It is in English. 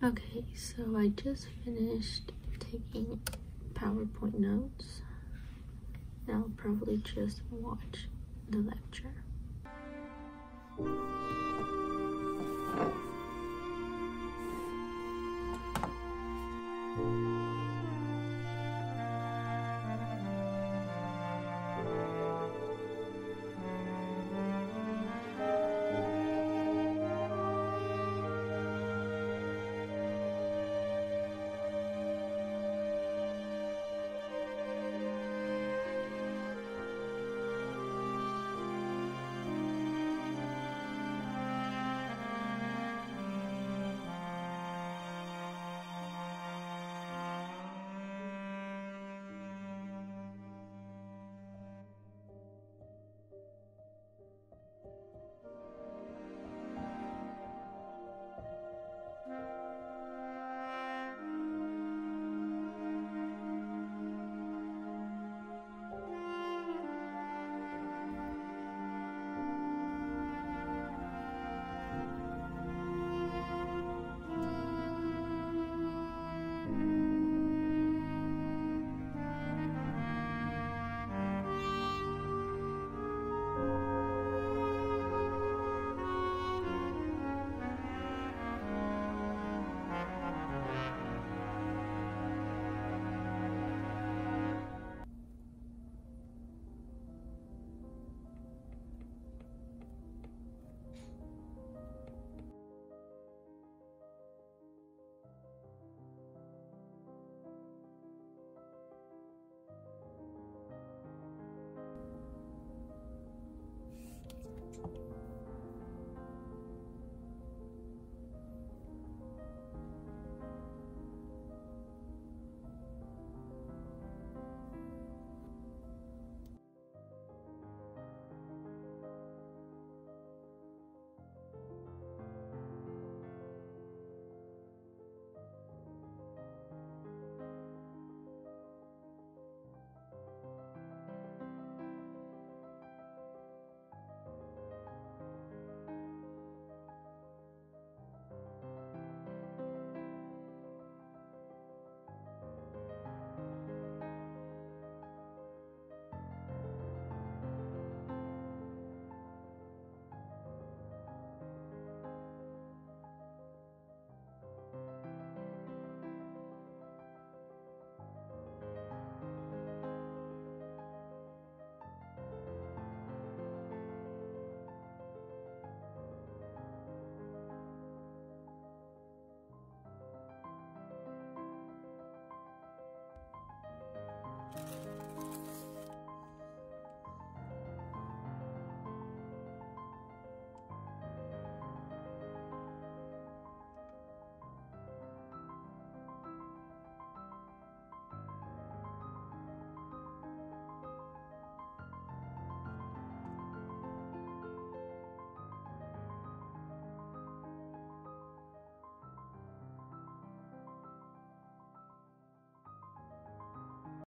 Okay, so I just finished taking PowerPoint notes. Now I'll probably just watch the lecture.